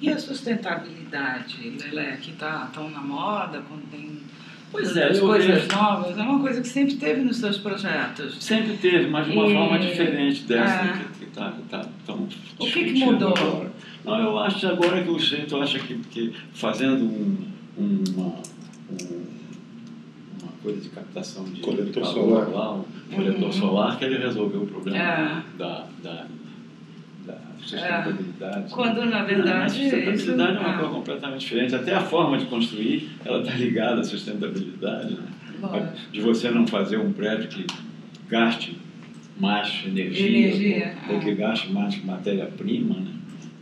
E a sustentabilidade, Lelé, que está tão na moda, quando tem Pois é, as eu coisas vejo- novas, é uma coisa que sempre teve nos seus projetos. Sempre teve, mas de uma E- forma diferente dessa É. que está tá, tão O que que mudou? agora. Não, eu acho agora que o sujeito acha que, que fazendo um, uma, um- uma coisa de captação de Coletor de calor solar. lá, um coletor Uhum. solar, que ele resolveu o problema É. da, da, da sustentabilidade. Quando, na Não, a verdade, sustentabilidade isso- é uma coisa completamente diferente. Até a forma de construir, ela está ligada à sustentabilidade. Né? De você não fazer um prédio que gaste mais energia, Energia, ou, ou é. que gaste mais matéria-prima. Né?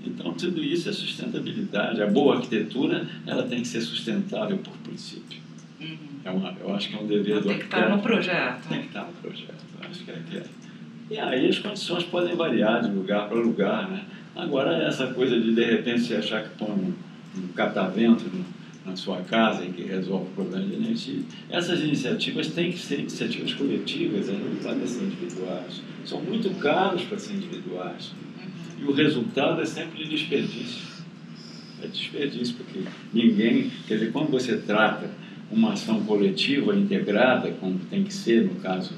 Então, tudo isso é sustentabilidade. A boa arquitetura ela tem que ser sustentável por princípio. Uhum. É uma, eu acho que é um dever do Tem que estar no arquiteto. projeto. Tem que estar no projeto. Acho que é, que é. E aí as condições podem variar de lugar para lugar. Né? Agora, essa coisa de de repente você achar que põe um, um catavento no- na sua casa e que resolve o problema de energia, essas iniciativas têm que ser iniciativas coletivas, elas não podem ser individuais. São muito caros para ser individuais. E o resultado é sempre de desperdício. É desperdício, porque ninguém. Quer dizer, quando você trata uma ação coletiva integrada, como tem que ser no caso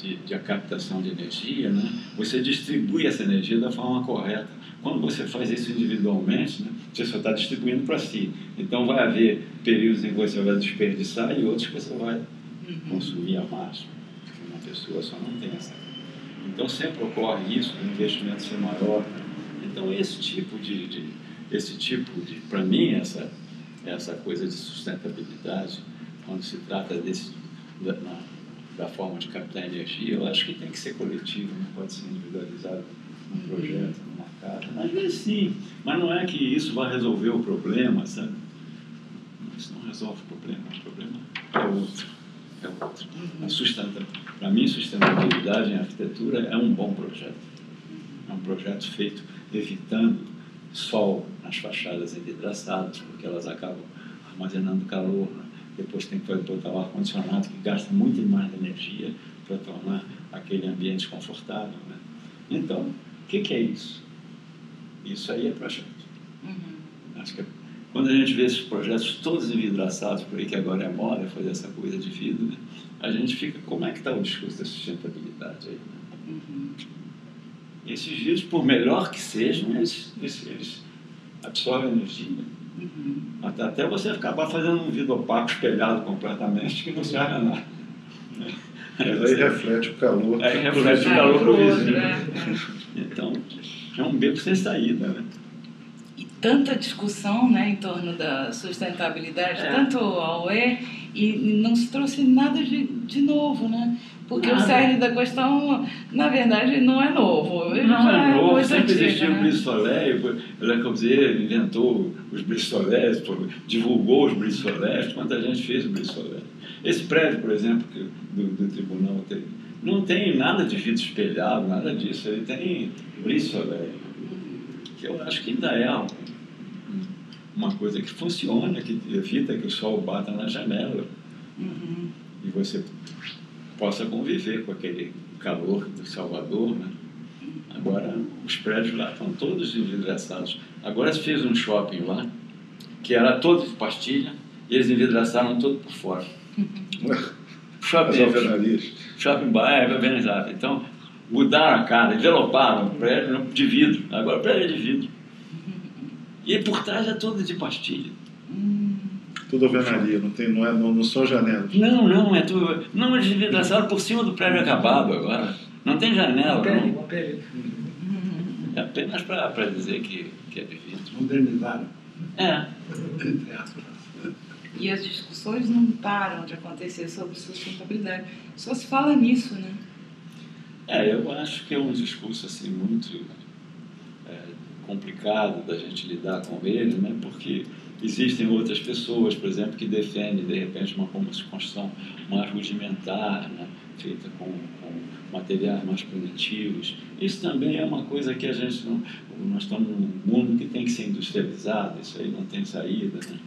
de, de a captação de energia, né, você distribui essa energia da forma correta. Quando você faz isso individualmente, né, você só está distribuindo para si. Então vai haver períodos em que você vai desperdiçar e outros que você vai Uhum. consumir a mais. Porque Uma pessoa só não tem essa. Então sempre ocorre isso, o investimento ser maior. né? Então esse tipo de, de esse tipo de, para mim essa essa coisa de sustentabilidade, quando se trata desse da, na- da forma de captar energia, eu acho que tem que ser coletivo, não pode ser individualizado num projeto, numa casa. Às vezes sim, mas não é que isso vai resolver o problema, sabe? Isso não resolve o problema, o problema é outro. É outro. A sustenta, para mim, sustentabilidade em arquitetura é um bom projeto. É um projeto feito evitando sol nas fachadas envidraçadas, porque elas acabam armazenando calor. né? Depois tem que botar o ar-condicionado, que gasta muito mais energia para tornar aquele ambiente confortável. Né? Então, o que, que é isso? Isso aí é projeto. Uhum. Acho que é- quando a gente vê esses projetos todos envidraçados por aí, que agora é moda fazer essa coisa de vidro, né? a gente fica, como é que está o discurso da sustentabilidade aí? Né? Uhum. Esses vidros, por melhor que sejam, eles, eles, eles absorvem energia. Uhum. Até, até você acabar fazendo um vidro opaco espelhado completamente, que não serve a nada. Aí Aí você- reflete o calor. Aí reflete o calor pro pro outro, vizinho. né? Então, é um beco sem saída, né? E tanta discussão né, em torno da sustentabilidade, É. tanto ao E, e não se trouxe nada de, de novo, né? Porque o Nada. cerne da questão, na verdade, não é novo. Ele Não já é novo, sempre antiga, existiu o né? O Le Corbusier inventou os Bristolés, pô, divulgou os Bristolés, quanta gente fez o Bristolé. Esse prédio, por exemplo, que, do, do tribunal, tem, não tem nada de vidro espelhado, nada disso, ele tem Bristolé, que eu acho que ainda é um- uma coisa que funciona, que evita que o sol bata na janela Uhum. e você possa conviver com aquele calor do Salvador, né? Agora, os prédios lá estão todos envidraçados. Agora se fez um shopping lá, que era todo de pastilha, e eles envidraçaram todo por fora. Shopping, shopping bar, é, organizado. Então, mudaram a cara, enveloparam o prédio de vidro. Agora o prédio é de vidro. E por trás é todo de pastilha. Hum. Tudo alvenaria, não, tem, não, é, não, não são janelas. Não, não, é tudo. Não, eles envidraçaram por cima do prédio acabado agora. Não tem janela, não. É apenas para dizer que, que é vidro. Modernizaram. É. entre aspas. E as discussões não param de acontecer sobre sustentabilidade. Só se fala nisso, né? É, eu acho que é um discurso assim muito complicado da gente lidar com ele, né? Porque existem outras pessoas, por exemplo, que defendem de repente uma construção mais rudimentar, né? feita com, com materiais mais primitivos. Isso também é uma coisa que a gente não, nós estamos num mundo que tem que ser industrializado. Isso aí não tem saída, né?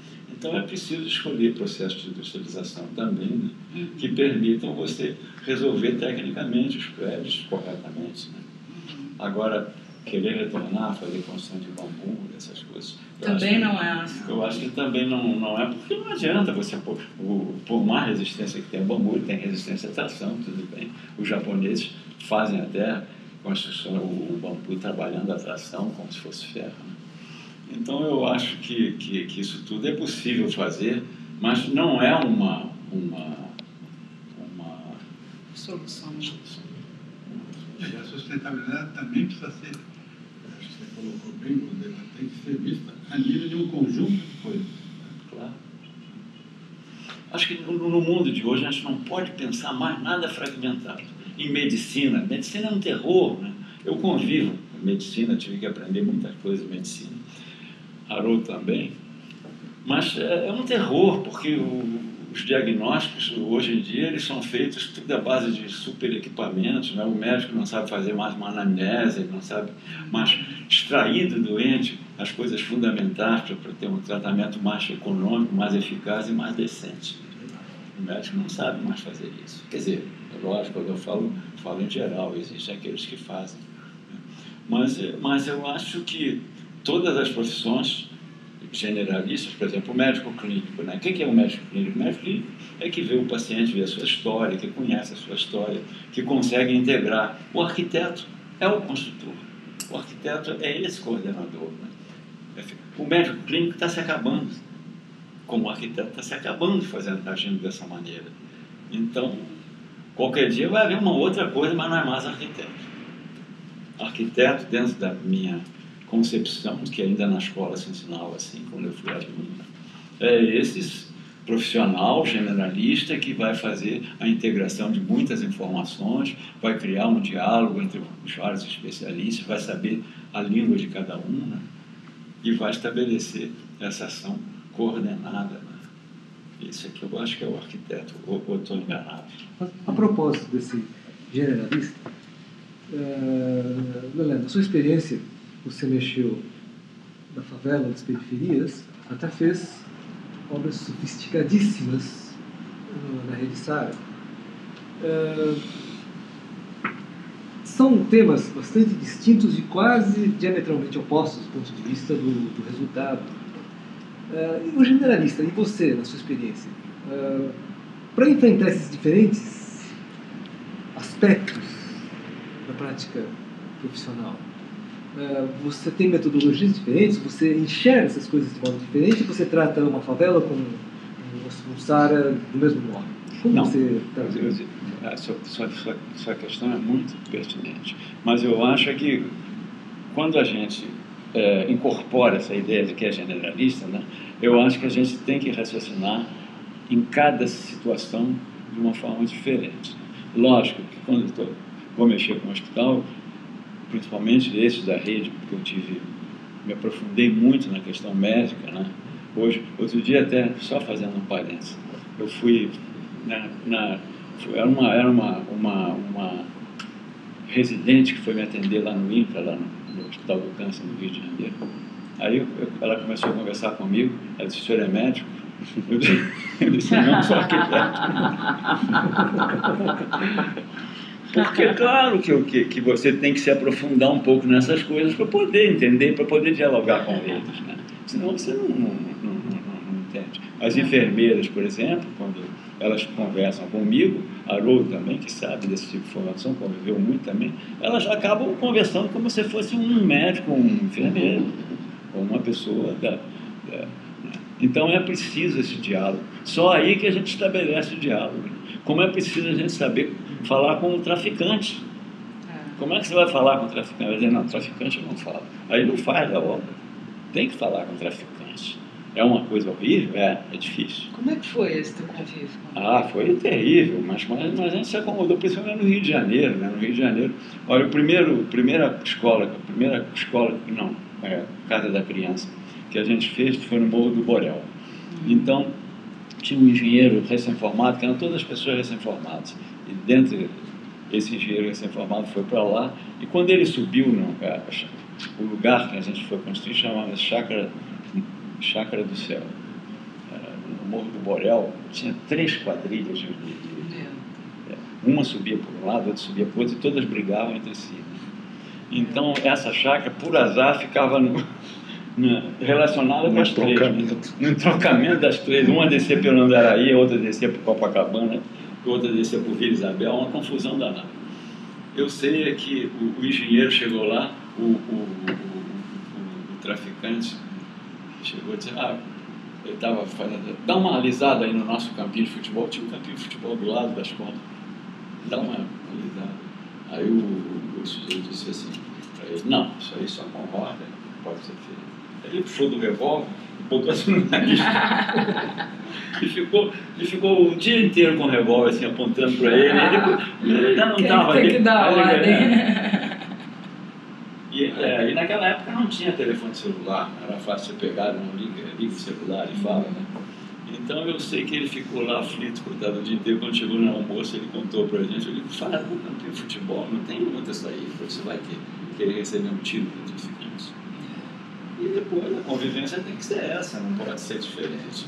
Então é preciso escolher processos de industrialização também, né? que permitam você resolver tecnicamente os prédios corretamente. Né? Agora, querer retornar, fazer construção de bambu, essas coisas. Eu Também que- não é ação. Eu acho que também não, não é, porque não adianta você pôr, o, por mais resistência que tem o bambu, ele tem resistência à tração, tudo bem. Os japoneses fazem até construção, o, o bambu trabalhando a tração como se fosse ferro. né? Então eu acho que, que, que isso tudo é possível fazer, mas não é uma, uma, uma Solução. E a sustentabilidade também precisa ser, acho que você colocou bem, Rodrigo, tem que ser vista a nível de um conjunto de coisas. Claro. Acho que no, mundo de hoje a gente não pode pensar mais nada fragmentado. Em medicina, medicina é um terror. Né? Eu convivo com medicina, tive que aprender muitas coisas de medicina. Haroldo também. Mas é, é um terror, porque o- os diagnósticos hoje em dia eles são feitos tudo à base de super equipamentos. Né? O médico não sabe fazer mais uma anamnese, não sabe mais extrair do doente as coisas fundamentais para ter um tratamento mais econômico, mais eficaz e mais decente. O médico não sabe mais fazer isso. Quer dizer, é lógico, quando eu falo, falo em geral, existem aqueles que fazem. né? Mas, mas eu acho que todas as profissões generalistas, por exemplo, o médico clínico, né? Quem que é o médico clínico? O médico clínico é que vê o paciente, vê a sua história, que conhece a sua história, que consegue integrar. O arquiteto é o construtor. O arquiteto é esse coordenador. Né? O médico clínico está se acabando, como arquiteto está se acabando fazendo, agindo dessa maneira. Então, qualquer dia vai haver uma outra coisa, mas não é mais arquiteto. Arquiteto, dentro da minha concepção, que ainda na escola se ensinava assim, quando eu fui aluno, né? é esse profissional generalista que vai fazer a integração de muitas informações, vai criar um diálogo entre os vários especialistas, vai saber a língua de cada um, né? e vai estabelecer essa ação coordenada. Né? Isso aqui eu acho que é o arquiteto, ou ou estou enganado. A propósito desse generalista, uh, Lelé, na sua experiência, você mexeu na favela, nas periferias, até fez obras sofisticadíssimas uh, na rede Sara. Uh, são temas bastante distintos e quase diametralmente opostos do ponto de vista do, do resultado. Uh, e o generalista, e você, na sua experiência? Para enfrentar esses diferentes aspectos da prática profissional, você tem metodologias diferentes? Você enxerga essas coisas de modo diferente? Você trata uma favela com um, Sara do mesmo modo? Como Não, você trata eu- isso? eu- a sua, sua, sua, questão é muito pertinente. Mas eu acho que quando a gente eh, incorpora essa ideia de que é generalista, né, eu acho que a gente tem que raciocinar em cada situação de uma forma diferente. Lógico que quando eu tô, vou mexer com o hospital, principalmente esses da rede, porque eu tive, me aprofundei muito na questão médica, né? Hoje, outro dia até, só fazendo um parênteses, eu fui na, na era uma era uma, uma, uma residente que foi me atender lá no INCA, lá no, no Hospital do Câncer, no Rio de Janeiro. Aí eu- ela começou a conversar comigo, ela disse, o senhor é médico? Eu disse, eu disse não, sou arquiteto. Porque é claro que, que, que você tem que se aprofundar um pouco nessas coisas para poder entender, para poder dialogar com eles. Né? Senão você não, não, não, não, entende. As enfermeiras, por exemplo, quando elas conversam comigo, a Rô também, que sabe desse tipo de formação, conviveu muito também, elas acabam conversando como se fosse um médico, um enfermeiro, ou uma pessoa da, da né? Então é preciso esse diálogo. Só aí que a gente estabelece o diálogo. Como é preciso a gente saber falar com o traficante. Como é que você vai falar com o traficante? Vai dizer, não, traficante eu não falo. Aí não faz a obra. Tem que falar com o traficante. É uma coisa horrível? É, é difícil. Como é que foi esse teu convívio? Ah, foi terrível, mas, mas, a gente se acomodou, principalmente no Rio de Janeiro, né? No Rio de Janeiro. Olha, o primeiro, primeira escola, a primeira escola, não, é, Casa da Criança, que a gente fez foi no Morro do Borel. Então, tinha um engenheiro recém-formado, que eram todas as pessoas recém-formadas. E dentro esse engenheiro recém-formado foi para lá, e quando ele subiu no lugar, o lugar que a gente foi construir chamava Chácara, Chácara do Céu. Era no Morro do Borel, tinha três quadrilhas de, de- de- Meu. uma subia por um lado, outra subia por outro, e todas brigavam entre si. Então, essa chácara, por azar, ficava no, na, relacionada com No as três. trocamento. No trocamento das três. Uma descia pelo Andaraí, a outra descia por Copacabana, outra descia por Vila Isabel, uma confusão danada. Eu sei é que o, o engenheiro chegou lá, o, o, o, traficante chegou e disse, ah, ele estava fazendo, dá uma alisada aí no nosso campinho de futebol, tinha um campinho de futebol do lado da escola, dá uma alisada. Aí o, sujeito disse assim para ele, não, isso aí só com ordem, pode ser feito. Ele puxou do revólver e ficou, e ficou o dia inteiro com o revólver assim, apontando para ele. Ele, ele já não estava tem ali. que dar ele, ordem? é, e, é, e naquela época não tinha telefone celular, era fácil você pegar, não liga, liga o celular e fala, né? Então eu sei que ele ficou lá aflito, coitado, o dia inteiro. Quando chegou no almoço, ele contou pra gente, eu digo, fala, não, tem futebol, não tem outra saída, você vai ter, querer receber um tiro. E depois a convivência tem que ser essa, não pode ser diferente.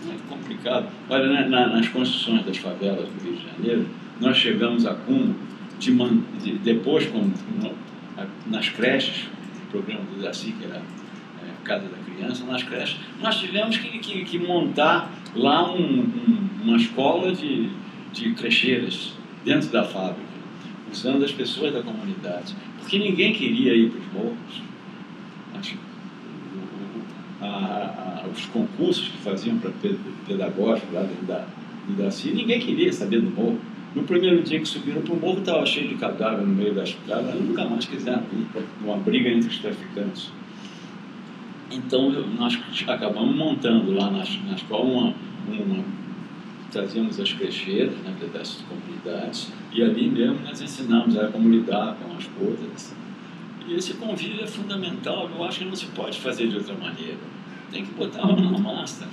Então é complicado. Olha, na- na- nas construções das favelas do Rio de Janeiro, nós chegamos a cúmulo de, de depois, nas creches, o programa do Daci, que era é, Casa da Criança, nas creches, nós tivemos que, que- que montar lá um- um- uma escola de, de crecheiras dentro da fábrica, usando as pessoas da comunidade, porque ninguém queria ir para os morros. Acho- os concursos que faziam para pedagógicos lá dentro da, do Daci, ninguém queria saber do morro. No primeiro dia que subiram para o morro, estava cheio de cadáver no meio das eles nunca mais quiseram ir, uma briga entre os traficantes. Então, nós acabamos montando lá na, na escola uma, uma trazíamos as crecheiras né, dessas comunidades e ali mesmo nós ensinamos a como lidar com as coisas. E esse convívio é fundamental, eu acho que não se pode fazer de outra maneira. Tem que botar a mão na massa.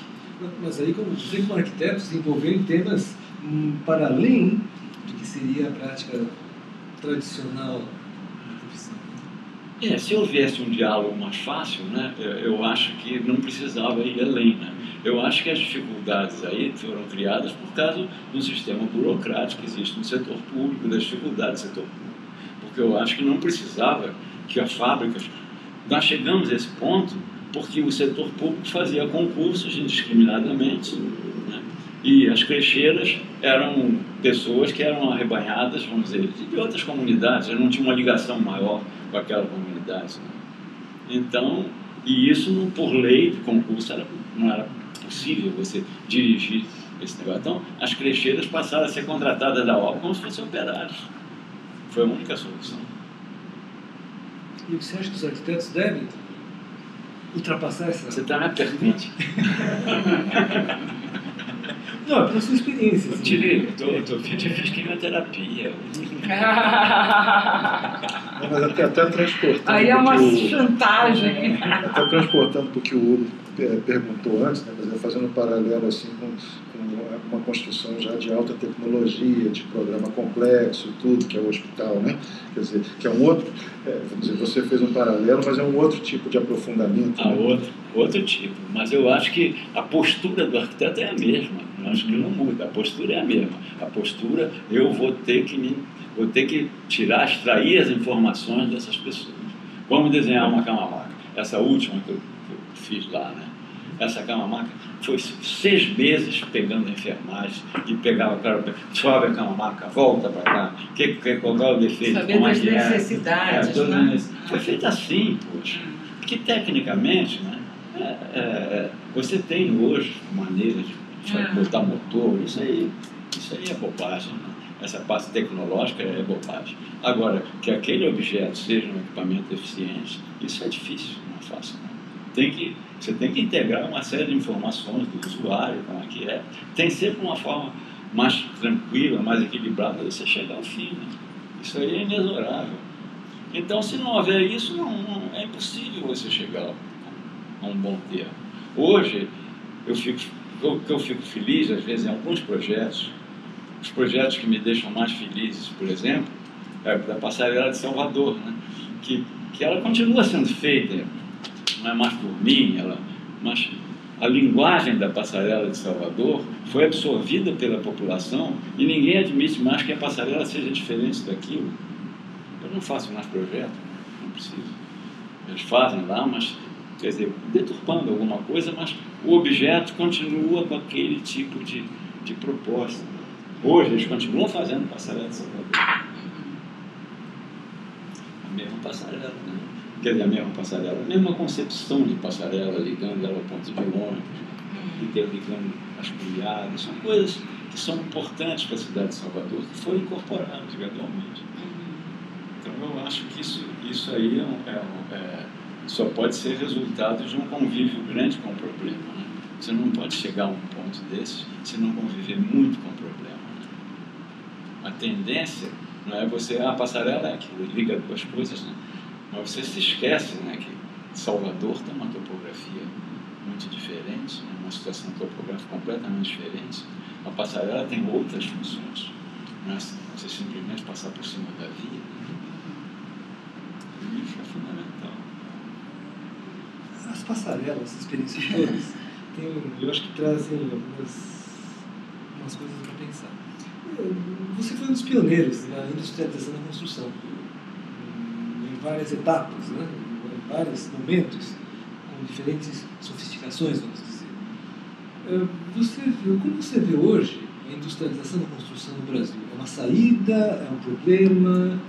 Mas aí, como você como arquiteto, se envolveu em temas hum, para além do que seria a prática tradicional da profissão. É, se houvesse um diálogo mais fácil, né, eu- eu acho que não precisava ir além. Né? Eu acho que as dificuldades aí foram criadas por causa do sistema burocrático que existe no setor público, das dificuldades do setor público. Porque eu acho que não precisava que as fábricas. Nós chegamos a esse ponto porque o setor público fazia concursos indiscriminadamente. Né? E as crecheiras eram pessoas que eram arrebanhadas, vamos dizer, de outras comunidades, não tinha uma ligação maior com aquela comunidade. né? Então, e isso por lei de concurso era, não era possível você dirigir esse negócio. Então, as crecheiras passaram a ser contratadas da obra como se fossem operários. Foi a única solução. E você acha que os arquitetos devem ultrapassar essa. Você está na pergunte. Não, é pela sua experiência. Eu assim. tive, eu tô, eu tô, eu fiz quimioterapia. Não, mas até, até transportando. Aí é uma porque o- chantagem. Até transportando para o que o Hugo eh, perguntou antes, né, quer dizer, fazendo um paralelo assim com, com uma construção já de alta tecnologia, de programa complexo tudo, que é o hospital, né? Quer dizer, que é um outro, eh, vamos dizer, você fez um paralelo, mas é um outro tipo de aprofundamento. A né? outro, outro tipo. Mas eu acho que a postura do arquiteto é a mesma. Eu acho que não muda. A postura é a mesma. A postura, eu vou ter que me, vou ter que tirar, extrair as informações dessas pessoas. Vamos desenhar uma cama-maca. Essa última que eu fiz lá, né? Essa cama-maca foi seis meses pegando enfermagem e pegava o cara, sobe a cama-maca, volta para cá, que, que, qual é o defeito, Saber como é que é. necessidades, É, né? Foi feito assim, poxa. Que tecnicamente, né, é, é, você tem hoje maneira de É. botar motor, isso aí, isso aí é bobagem. Né? Essa parte tecnológica é bobagem. Agora, que aquele objeto seja um equipamento eficiente, isso é difícil, não é fácil. Não. Tem que, você tem que integrar uma série de informações do usuário, como é que é. Tem sempre uma forma mais tranquila, mais equilibrada de você chegar ao fim. Né? Isso aí é inexorável. Então, se não houver isso, não, não- é impossível você chegar a um bom termo. Hoje, eu fico, o que eu fico feliz, às vezes, em alguns projetos, os projetos que me deixam mais felizes, por exemplo, é da Passarela de Salvador, né? que, que ela continua sendo feita, não é mais por mim, ela, mas a linguagem da Passarela de Salvador foi absorvida pela população e ninguém admite mais que a passarela seja diferente daquilo. Eu não faço mais projeto, não preciso. Eles fazem lá, mas, quer dizer, deturpando alguma coisa, mas o objeto continua com aquele tipo de, de proposta. Hoje eles continuam fazendo passarela de Salvador. A mesma passarela, né? Quer dizer, a mesma passarela, a mesma concepção de passarela, ligando ela ao ponto de ônibus, interligando as cunhadas, são coisas que são importantes para a cidade de Salvador, que foram incorporadas gradualmente. Então eu acho que isso, isso aí é, um, é, um, é, só pode ser resultado de um convívio grande com o problema. Né? Você não pode chegar a um ponto desse se não conviver muito com o problema. Né? A tendência não é você, ah, a passarela é aquilo, liga duas coisas, né? Mas você se esquece né, que Salvador tem uma topografia muito diferente, né? uma situação topográfica completamente diferente a passarela tem outras funções. Não é você simplesmente passar por cima da via. E isso é fundamental. As passarelas, as experiências todas, tem, eu acho que trazem algumas, algumas coisas para pensar. Você foi um dos pioneiros na industrialização da construção, várias etapas, né? em vários momentos, com diferentes sofisticações, vamos dizer. Eh, você como você vê hoje a industrialização da construção no Brasil? É uma saída? É um problema?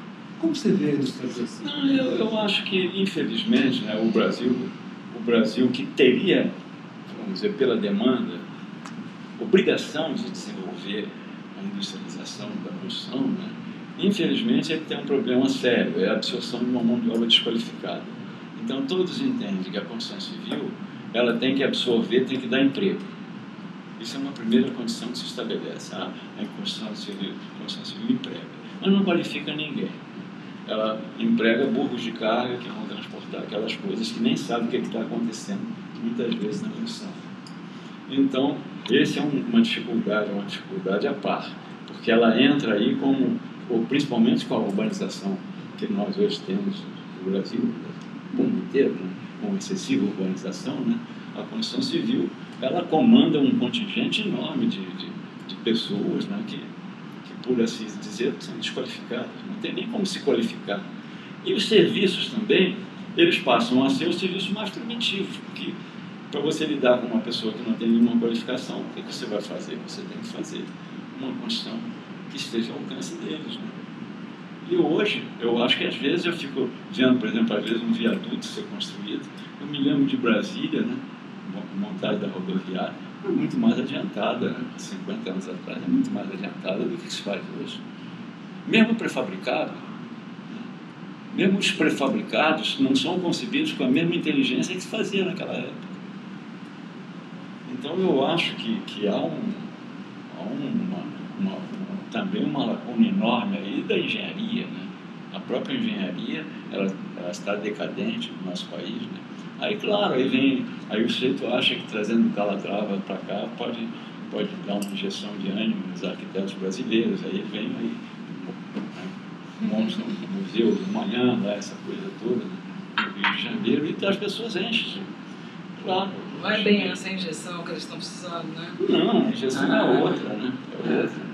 Como você vê a industrialização? Não, eu, eu acho que, infelizmente, né, o Brasil, o Brasil que teria, vamos dizer, pela demanda, obrigação de desenvolver a industrialização da construção, né, infelizmente ele tem um problema sério, é a absorção de uma mão de obra desqualificada. Então todos entendem que a construção civil ela tem que absorver, tem que dar emprego. Isso é uma primeira condição que se estabelece. A, a construção civil, construção civil emprega. Mas não qualifica ninguém. Ela emprega burros de carga que vão transportar aquelas coisas que nem sabem o que é está acontecendo muitas vezes na construção. Então, esse é um, uma dificuldade, uma dificuldade à par, porque ela entra aí como, ou principalmente com a urbanização que nós hoje temos no Brasil, no mundo inteiro, né? com excessiva urbanização, né? a construção civil ela comanda um contingente enorme de, de, de pessoas né, que, que, por assim dizer, são desqualificadas, não tem nem como se qualificar. E os serviços também, eles passam a ser o serviço mais primitivo, porque para você lidar com uma pessoa que não tem nenhuma qualificação, o que, que você vai fazer? Você tem que fazer uma construção que esteja ao alcance deles. Né? E hoje, eu acho que às vezes eu fico vendo, por exemplo, às vezes um viaduto ser construído. Eu me lembro de Brasília, né? montagem da rodoviária é muito mais adiantada, 50 anos atrás, é muito mais adiantada do que se faz hoje. Mesmo prefabricado, mesmo os prefabricados não são concebidos com a mesma inteligência que se fazia naquela época. Então eu acho que, que há, um, há uma, também uma lacuna enorme aí da engenharia. Né? A própria engenharia ela, ela está decadente no nosso país. Né? Aí, claro, aí vem, aí o sujeito acha que trazendo o Calatrava para cá pode, pode dar uma injeção de ânimo nos arquitetos brasileiros. Aí vem aí, né, monstro no museu de manhã, lá, essa coisa toda, né, no Rio de Janeiro, e as pessoas enchem. Claro. Não é bem essa injeção que eles estão precisando, né? Não, a injeção é ah, é outra, né? É outra.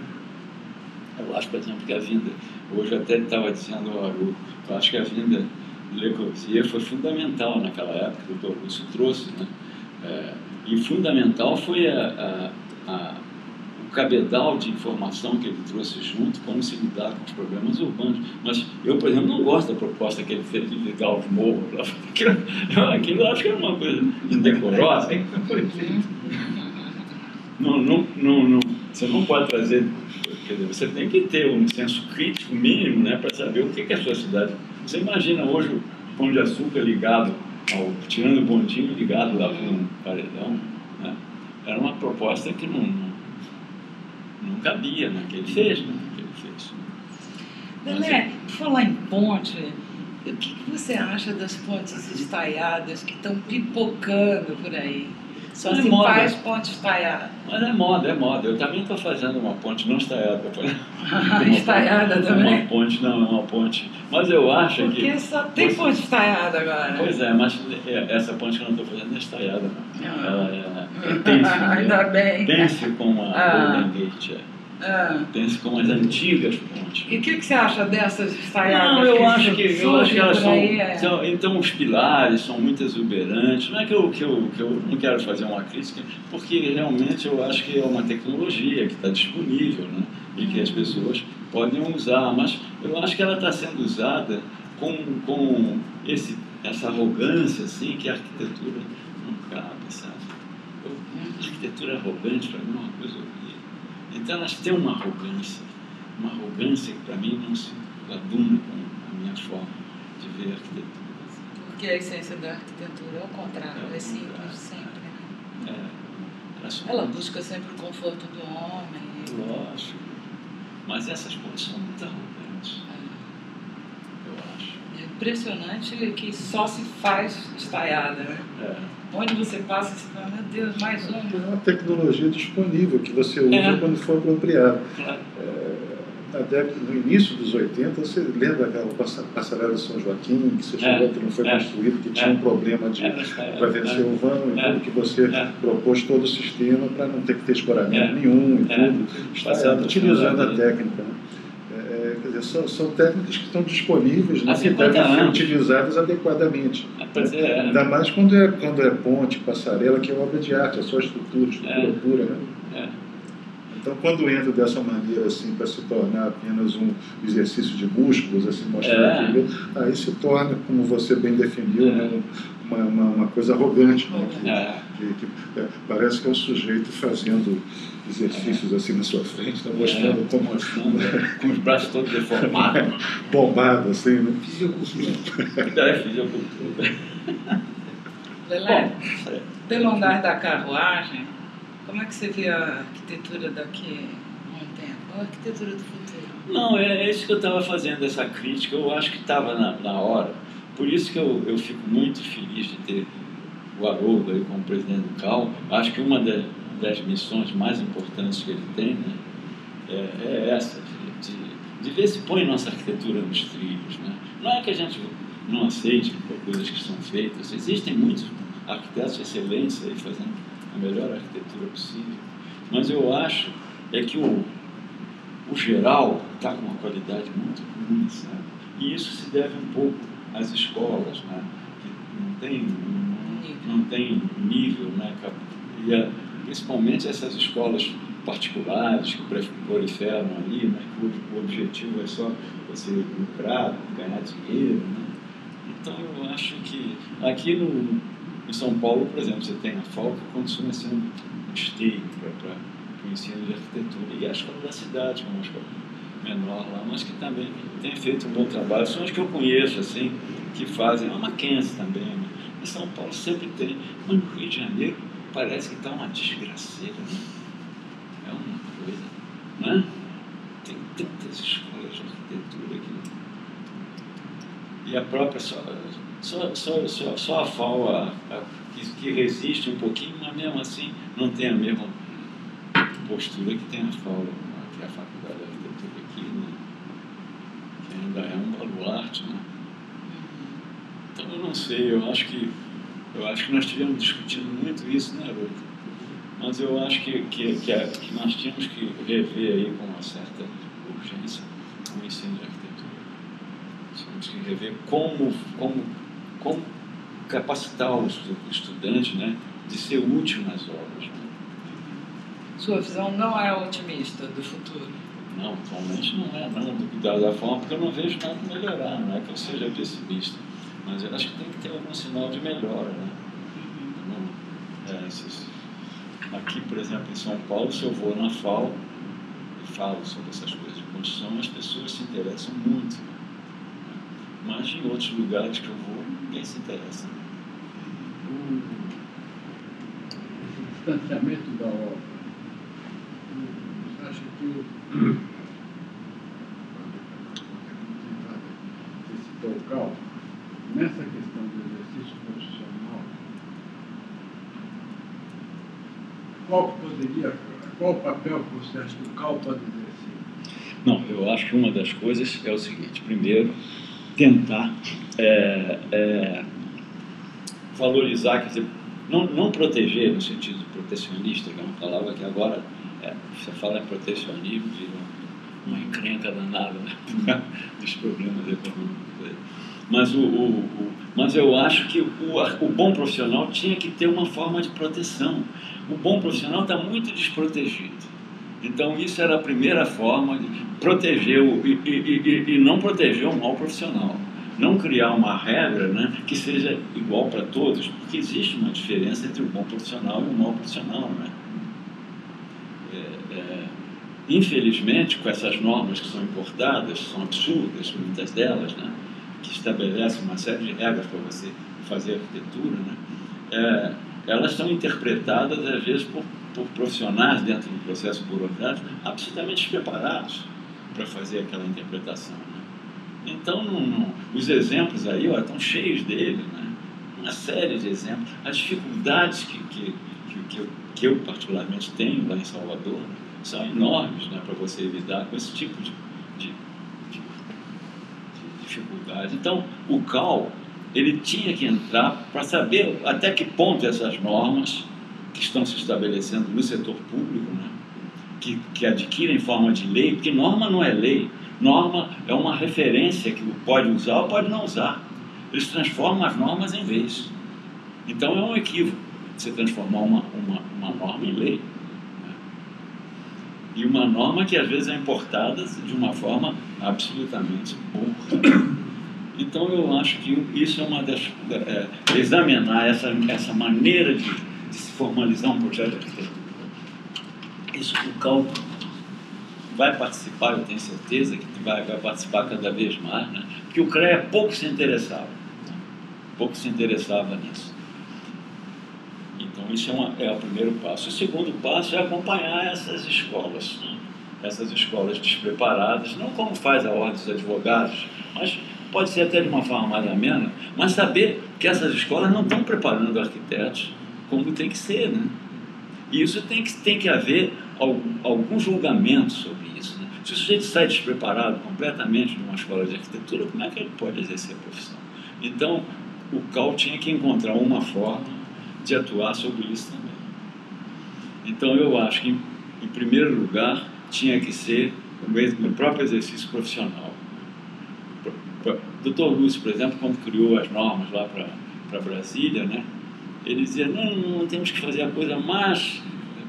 Eu acho, por exemplo, que a vinda, hoje eu até estava dizendo ao Aru, eu acho que a vinda Le Corbusier foi fundamental naquela época, que o Dr. Trouxe, né? É, e fundamental foi a, a, a, o cabedal de informação que ele trouxe junto, como se lidar com os problemas urbanos. Mas eu, por exemplo, não gosto da proposta que ele fez de ligar os morros. Aquilo, aquilo eu acho que era uma coisa indecorosa. Não, não, não, não, você não pode trazer. Quer dizer, você tem que ter um senso crítico mínimo né, para saber o que, que é a sua cidade você imagina hoje o pão de açúcar ligado, ao, tirando o bondinho ligado lá para um paredão. Né? Era uma proposta que não, não, não cabia, né? que ele fez. Né? Que ele fez. Belé, falar em ponte, o que, que você acha das pontes estaiadas que estão pipocando por aí? Só se é faz ponte estaiada. Mas é moda, é moda. Eu também estou fazendo uma ponte não estaiada. estaiada também? Uma ponte, não, é uma ponte. Mas eu acho Porque que. Porque só tem você... ponte estaiada agora. Pois é, mas é, essa ponte que eu não estou fazendo é estaiada. Não. Ah. Ela é, é Ainda bem. Pense como a ah. Golden Gate é. Ah. Pense como as antigas pontes. E o que, que, você acha dessas estaiadas? Não, eu acho que, eu acho que elas são, é... são, Então, os pilares são muito exuberantes. Não é que eu, que, eu, que eu não quero fazer uma crítica, porque realmente eu acho que é uma tecnologia que está disponível né? e que as pessoas podem usar, mas eu acho que ela está sendo usada com, com esse, essa arrogância assim, que a arquitetura não cabe, sabe? a arquitetura arrogante para mim é uma coisa horrível. Então elas têm uma arrogância, uma arrogância que para mim não se aduna com a minha forma de ver a arquitetura. Porque a essência da arquitetura é o contrário, é, é simples sempre. Né? É, ela busca sempre o conforto do homem. Lógico. Mas essas pontes são muito arrogantes. É. É impressionante que só se faz estaiada, né? É. Onde você passa, você fala, meu Deus, mais um. É uma tecnologia disponível que você usa é. quando for apropriado. Claro. É, década, no início dos 80, você lembra aquela passarela de São Joaquim, que você é. chegou que não foi é. construída, que tinha um problema de para vencer o vão, e tudo que você propôs todo o sistema para não ter que ter escoramento nenhum e tudo, está utilizando a técnica. Né? Dizer, são, são técnicas que estão disponíveis né, que devem ser utilizadas adequadamente. Né? É. Ainda mais quando é, quando é ponte, passarela, que é obra de arte, é só estrutura, estrutura é. pura. Né? É. Então, quando entra dessa maneira, assim, para se tornar apenas um exercício de músculos, assim, mostrar é. aí se torna, como você bem definiu, é. né, uma, uma, uma, coisa arrogante, né, que, é. que, que, é, parece que é o sujeito fazendo exercícios assim na sua frente, está mostrando é, como. Mostrando, com os braços todos deformados. Bombado, assim, né? Fisicultura. é, fisicultura. Lelé, pelo andar da carruagem, como é que você vê a arquitetura daqui a um tempo? A arquitetura do futuro? Não, é, é isso que eu estava fazendo, essa crítica. Eu acho que estava na, na hora. Por isso que eu, eu fico muito feliz de ter o Haroldo aí como presidente do CAL. Acho que uma das das missões mais importantes que ele tem né, é, é essa, de, de, ver se põe nossa arquitetura nos trilhos. Né? Não é que a gente não aceite coisas que são feitas, existem muitos arquitetos excelentes aí fazendo a melhor arquitetura possível, mas eu acho é que o, o geral está com uma qualidade muito ruim, sabe? E isso se deve um pouco às escolas, né? que não tem, não, tem nível, né? E a, principalmente essas escolas particulares que proliferam ali, né, cujo o objetivo é só você lucrar, ganhar dinheiro. Né? Então eu acho que aqui no, em São Paulo, por exemplo, você tem a FAO que continua sendo esteio para o ensino de arquitetura e a escola da cidade, que é uma escola menor lá, mas que também tem feito um bom trabalho. São as que eu conheço, assim, que fazem, a Mackenzie também, né? São Paulo sempre tem, mas no Rio de Janeiro parece que está uma desgraceira, né? É uma coisa, né? Tem tantas escolas de arquitetura aqui. E a própria, só, só, só, só, só a FAO a, a, que, que, resiste um pouquinho, mas mesmo assim não tem a mesma postura que tem a FAO, que é a Faculdade de Arquitetura aqui, né? Que é um baluarte, né? Então eu não sei, eu acho que eu acho que nós tivemos discutindo muito isso, né, Ruth? Mas eu acho que, que, que, é, que, nós tínhamos que rever aí com uma certa urgência o ensino de arquitetura. Tínhamos que rever como, como, como capacitar o estudante né, de ser útil nas obras. Né? Sua visão não é otimista do futuro? Não, atualmente não é, não, da, da forma, porque eu não vejo nada melhorar, não é que eu seja pessimista. Mas eu acho que tem que ter algum sinal de melhora. Né? Não, é, esses, aqui, por exemplo, em São Paulo, se eu vou na FAO e falo sobre essas coisas de construção, as pessoas se interessam muito. Né? Mas em outros lugares que eu vou, ninguém se interessa. O distanciamento da obra. Acha que esse local nessa questão do exercício profissional, qual poderia, qual o papel que você acha que o CAL pode exercer? Não, eu acho que uma das coisas é o seguinte, primeiro, tentar é, é, valorizar, quer dizer, não, não proteger no sentido protecionista, que é uma palavra que agora é, você fala em protecionismo, de uma encrenca danada né? dos problemas econômicos. Mas, o, o, o, mas eu acho que o, o bom profissional tinha que ter uma forma de proteção. O bom profissional está muito desprotegido. Então, isso era a primeira forma de proteger o, e, e, e, e não proteger o mal profissional. Não criar uma regra né, que seja igual para todos, porque existe uma diferença entre o bom profissional e o mal profissional. Né? É, é, infelizmente, com essas normas que são importadas, são absurdas, muitas delas, né, que estabelecem uma série de regras para você fazer arquitetura, né, é, elas são interpretadas, às vezes, por por profissionais dentro do processo burocrático absolutamente despreparados para fazer aquela interpretação. Né? Então, não, não, os exemplos aí ó, estão cheios dele, né? uma série de exemplos. As dificuldades que, que, que, que, eu, que eu, particularmente, tenho lá em Salvador são enormes né, para você lidar com esse tipo de, de, de, de dificuldade. Então, o CAL ele tinha que entrar para saber até que ponto essas normas que estão se estabelecendo no setor público, né? que, que adquirem forma de lei, porque norma não é lei, norma é uma referência que pode usar ou pode não usar. Eles transformam as normas em leis. Então é um equívoco você transformar uma, uma, uma norma em lei. Né? E uma norma que às vezes é importada de uma forma absolutamente burra. Então eu acho que isso é uma das. É, examinar essa, essa maneira de de se formalizar um projeto de arquitetura. Isso o CAL vai participar, eu tenho certeza que vai, vai participar cada vez mais, né? porque o CREA pouco se interessava, né? pouco se interessava nisso. Então isso é, uma, é o primeiro passo. O segundo passo é acompanhar essas escolas, né? essas escolas despreparadas, não como faz a Ordem dos Advogados, mas pode ser até de uma forma mais amena, mas saber que essas escolas não estão preparando arquitetos como tem que ser, né? E isso tem que, tem que haver algum, algum julgamento sobre isso. Né? Se o sujeito sai despreparado completamente de uma escola de arquitetura, como é que ele pode exercer a profissão? Então, o CAL tinha que encontrar uma forma de atuar sobre isso também. Então, eu acho que, em primeiro lugar, tinha que ser o próprio exercício profissional. O Dr. Lúcio, por exemplo, quando criou as normas lá para Brasília, né? Ele dizia, não, não temos que fazer a coisa mais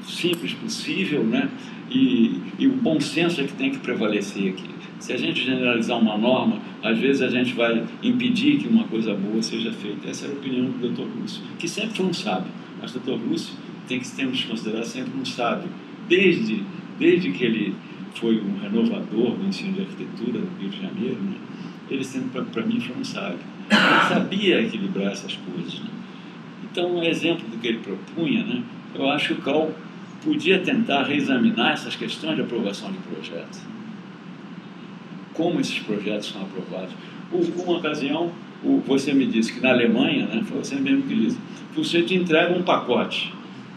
simples possível, né? E, e, o bom senso é que tem que prevalecer aqui. Se a gente generalizar uma norma, às vezes a gente vai impedir que uma coisa boa seja feita. Essa era a opinião do Dr. Lúcio, que sempre foi um sábio. Mas o Dr. Lúcio tem que temos que considerar sempre um sábio, desde, desde que ele foi um renovador do ensino de arquitetura no Rio de Janeiro, né? ele sempre, para mim, foi um sábio. Ele sabia equilibrar essas coisas. Né? Então, um exemplo do que ele propunha, né, eu acho que o CAL podia tentar reexaminar essas questões de aprovação de projetos. Como esses projetos são aprovados. Uma ocasião, você me disse que na Alemanha, né, foi você mesmo que disse, que você te entrega um pacote.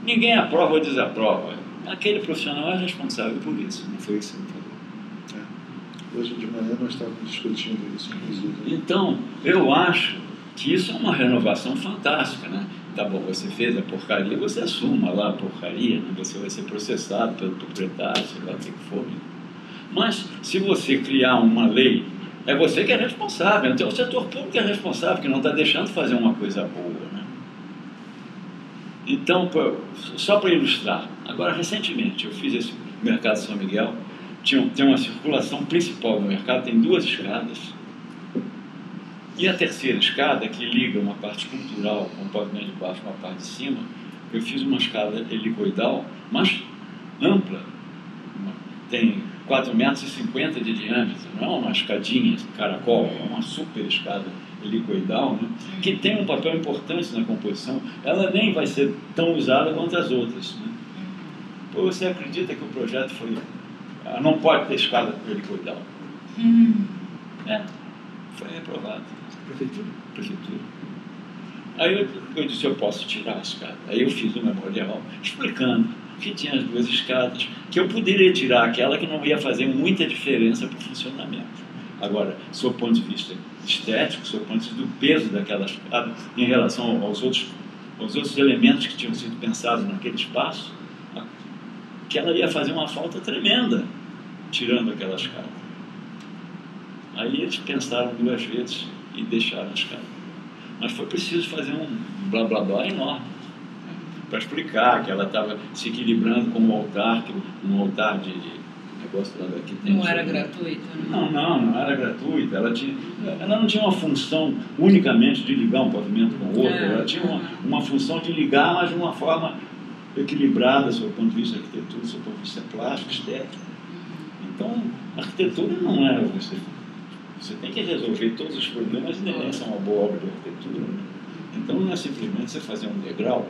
Ninguém aprova ou desaprova. Aquele profissional é responsável por isso, não foi isso que você falou. É. Hoje de manhã nós estávamos discutindo isso, inclusive. Então, eu acho que isso é uma renovação fantástica, né? Tá bom, você fez a porcaria, você assuma lá a porcaria, né? você vai ser processado pelo proprietário, sei lá o que for. Mas se você criar uma lei, é você que é responsável, então o setor público é responsável, que não está deixando fazer uma coisa boa. Né? Então, só para ilustrar, agora recentemente eu fiz esse mercado São Miguel, tinha, tem uma circulação principal do mercado, tem duas escadas e a terceira escada, que liga uma parte cultural com o pavimento de baixo com a parte de cima, eu fiz uma escada helicoidal, mas ampla. Tem 4,50 metros de diâmetro, não é uma escadinha caracol, é uma super escada helicoidal, né? que tem um papel importante na composição. Ela nem vai ser tão usada quanto as outras. Né? Você acredita que o projeto foi. Não pode ter escada helicoidal? Hum. É, foi reprovado. Prefeitura? Prefeitura. Aí eu, eu disse, eu posso tirar a escada. Aí eu fiz um memorial explicando que tinha as duas escadas, que eu poderia tirar aquela que não ia fazer muita diferença para o funcionamento. Agora, sob o ponto de vista estético, sob o ponto de vista do peso daquela escada em relação aos outros os outros elementos que tinham sido pensados naquele espaço, que ela ia fazer uma falta tremenda tirando aquela escada. Aí eles pensaram duas vezes e deixaram a escada. Mas foi preciso fazer um blá blá blá enorme para explicar que ela estava se equilibrando com um altar, um altar de, negócio lá que tem. Não era gratuita? Né? Não, não, não era gratuita. Ela, tinha, ela não tinha uma função unicamente de ligar um pavimento com o outro, é, ela tinha uma, uma função de ligar, mas de uma forma equilibrada, do ponto de vista da arquitetura, do ponto de vista plástico, estético. Então, a arquitetura não é você. Você tem que resolver todos os problemas inerentes a uma boa obra de arquitetura. Né? Então, não é simplesmente você fazer um degrau.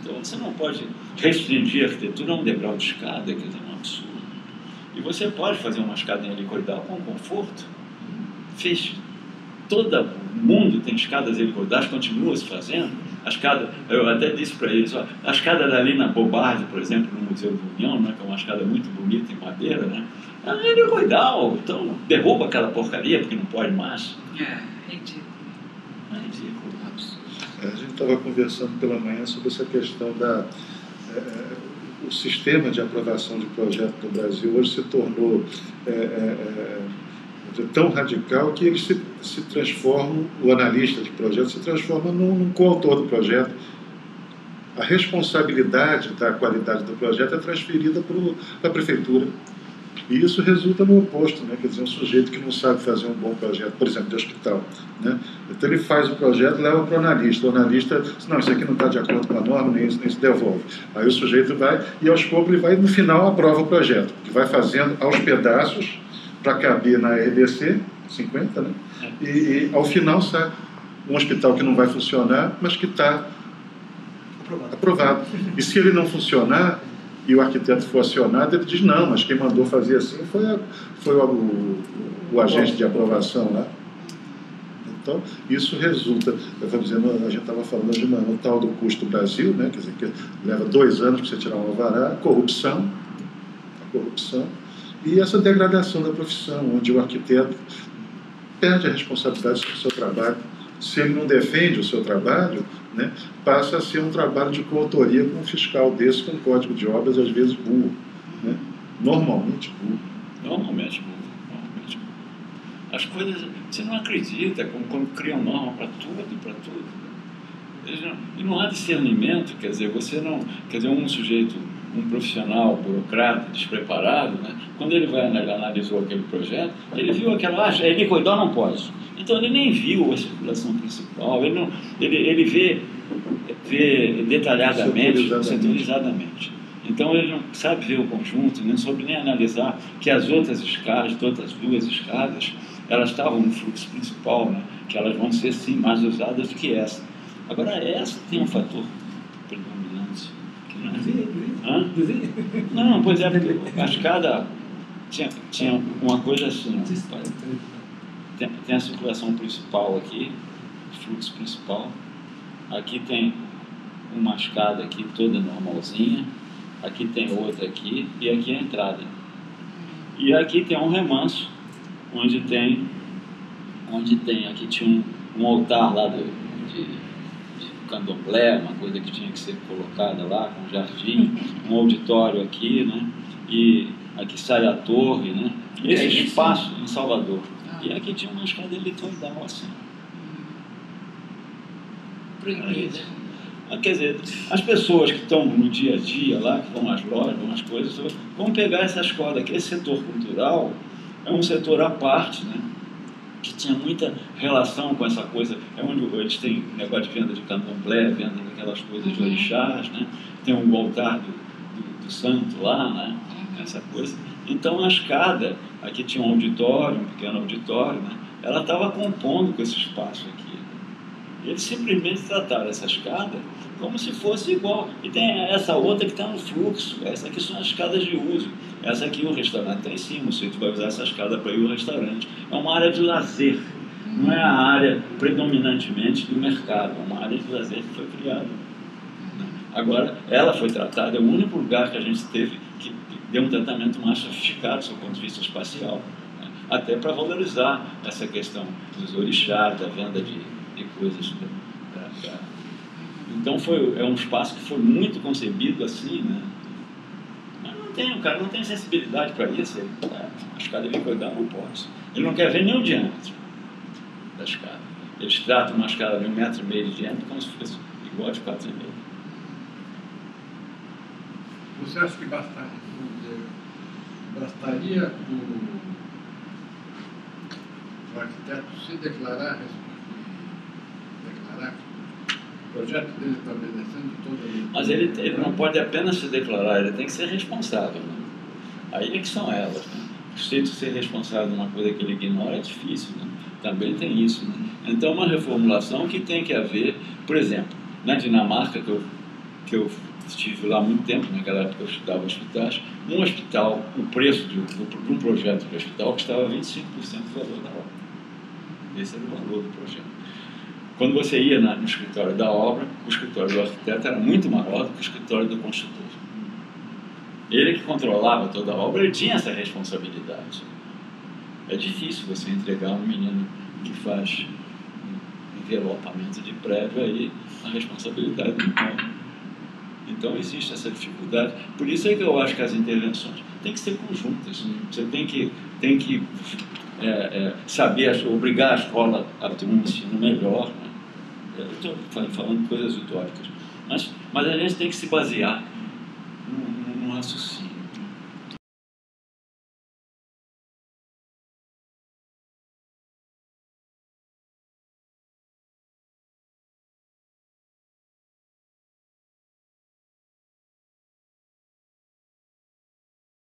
Então, você não pode restringir a arquitetura a um degrau de escada, dizer, é um absurdo. E você pode fazer uma escadinha helicoidal com conforto. Fez. Todo mundo tem escadas helicoidais, continua se fazendo. A escada, eu até disse para eles, ó, a escada da Lina Bobardi, por exemplo, no Museu do União, né, que é uma escada muito bonita em madeira, né, ela é helicoidal, então derruba aquela porcaria porque não pode mais. É, ridículo. É ridículo. É, a gente estava conversando pela manhã sobre essa questão da. É, é o sistema de aprovação de projeto no Brasil hoje se tornou é, é, é, tão radical que ele se, se transforma, o analista de projeto se transforma num, num coautor do projeto. A responsabilidade da qualidade do projeto é transferida para a prefeitura. E isso resulta no oposto, né? quer dizer, um sujeito que não sabe fazer um bom projeto, por exemplo, de hospital. Né? Então ele faz o projeto, leva para o analista. O analista diz, não, isso aqui não está de acordo com a norma, nem nem se devolve. Aí o sujeito vai, e aos poucos ele vai, no final, aprova o projeto, que vai fazendo aos pedaços para caber na RDC, 50, né? E, e, ao final sai um hospital que não vai funcionar, mas que está aprovado. aprovado. E se ele não funcionar, e o arquiteto for acionado, ele diz, não, mas quem mandou fazer assim foi, a, foi o, o, o, agente de aprovação lá. Então, isso resulta, eu vou dizendo, a gente estava falando de uma, no tal do custo Brasil, né, quer dizer, que leva dois anos para você tirar um alvará, corrupção, corrupção, e essa degradação da profissão, onde o arquiteto perde a responsabilidade sobre o seu trabalho. Se ele não defende o seu trabalho, né, passa a ser um trabalho de coautoria com um fiscal desse, com um código de obras, às vezes burro. Né? Normalmente burro. Normalmente burro. Normalmente burro. As coisas, você não acredita como, como criam norma para tudo, para tudo. E não há discernimento, quer dizer, você não. Quer dizer, um sujeito, um profissional, burocrata, despreparado, né, quando ele vai analisou aquele projeto, ele viu aquela. Ah, ele cuidou, não pode. Então ele nem viu a circulação principal, ele, não, ele, ele vê, vê detalhadamente, setorizadamente. Então ele não sabe ver o conjunto, não soube nem analisar que as outras escadas, todas as duas escadas, elas estavam no fluxo principal, né? que elas vão ser sim mais usadas do que essa. Agora essa tem um fator predominante. Não, pois é, porque escada tinha, tinha uma coisa assim tem, tem a circulação principal aqui, fluxo principal. Aqui tem uma escada aqui toda normalzinha. Aqui tem outra aqui e aqui é a entrada. E aqui tem um remanso, onde tem, onde tem, aqui tinha um, um altar lá do, candomblé, uma coisa que tinha que ser colocada lá, com um jardim, um auditório aqui, né? E aqui sai a torre, né? Esse é espaço em Salvador. E aqui tinha uma escada eleitoral assim. Proibida. Ah, quer dizer, as pessoas que estão no dia a dia lá, que vão às lojas, vão às coisas, vão pegar essa escola aqui. Esse setor cultural é um setor à parte, né? Que tinha muita relação com essa coisa. É onde eles têm negócio de venda de candomblé, venda daquelas coisas de orixás, né? tem um altar do, do, do santo lá, né? Uhum. essa coisa. Então a escada, aqui tinha um auditório, um pequeno auditório, né? ela estava compondo com esse espaço aqui. Eles simplesmente trataram essa escada como se fosse igual. E tem essa outra que está no fluxo, essa aqui são as escadas de uso. Essa aqui o restaurante está em cima, o sujeito vai usar essa escada para ir ao restaurante. É uma área de lazer, não é a área predominantemente do mercado, é uma área de lazer que foi criada. Agora, ela foi tratada, é o único lugar que a gente teve que dê um tratamento mais sofisticado do ponto de vista espacial, né? até para valorizar essa questão dos orixás, da venda de, de coisas. Pra, pra... Então foi, é um espaço que foi muito concebido assim, né? Mas não tem, o cara não tem sensibilidade para isso. Ele, é, a escada ele cuidar não pode. Ele não quer ver nem o diâmetro da escada. Eles tratam uma escada de um metro e meio de diâmetro como se fosse igual de quatro e meio. Você acha que bastaria, bastaria o, o arquiteto se declarar, declarar o projeto dele está obedecendo toda a Mas ele, ele não pode apenas se declarar, ele tem que ser responsável. Né? Aí é que são elas. Né? O sujeito ser responsável de uma coisa que ele ignora é difícil. Né? Também tem isso. Né? Então, uma reformulação que tem que haver, por exemplo, na Dinamarca, que eu, que eu estive lá muito tempo, naquela época eu estudava hospitais, um hospital, o preço de, de um projeto de hospital custava 25% do valor da obra. Esse era o valor do projeto. Quando você ia na, no escritório da obra, o escritório do arquiteto era muito maior do que o escritório do construtor. Ele que controlava toda a obra, ele tinha essa responsabilidade. É difícil você entregar um menino que faz envelopamento de prédio aí a responsabilidade do pai. Então existe essa dificuldade. Por isso é que eu acho que as intervenções têm que ser conjuntas. Você tem que, tem que é, é, saber, obrigar a escola a ter um ensino melhor. Né? Estou falando coisas utópicas. Mas, mas a gente tem que se basear no no raciocínio